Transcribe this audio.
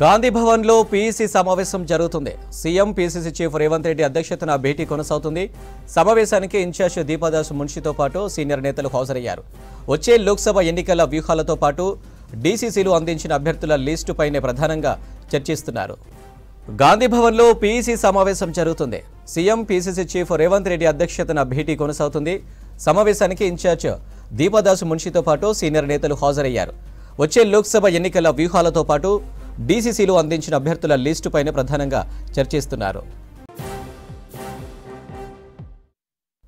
గాంధీ భవన్లో పీఈసీ సమావేశం జరుగుతుంది. CM PCC chief Revanth Reddy అధ్యక్షతన భేటీ కొనసాగుతుంది. సమావేశానికి ఇన్ఛార్జ్ దీపాదాస్ మున్షితో పాటు సీనియర్ నేతలు హాజరయ్యారు. వచ్చే లోక్సభ ఎన్నికల వ్యూహాలతో పాటు డీసీసీలు అందించిన అభ్యర్థుల లిస్టుపైనే ప్రధానంగా చర్చిస్తున్నారు. గాంధీ భవన్లో పీఈసీ సమావేశం జరుగుతుంది. CM PCC chief Revanth Reddy అధ్యక్షతన భేటీ కొనసాగుతుంది. సమావేశానికి ఇన్ఛార్జ్ దీపాదాసు మున్షితో పాటు సీనియర్ నేతలు హాజరయ్యారు. వచ్చే లోక్సభ ఎన్నికల వ్యూహాలతో పాటు డీసీసీలు అందించిన అభ్యర్థుల లిస్టుపైన ప్రధానంగా చర్చిస్తున్నారు.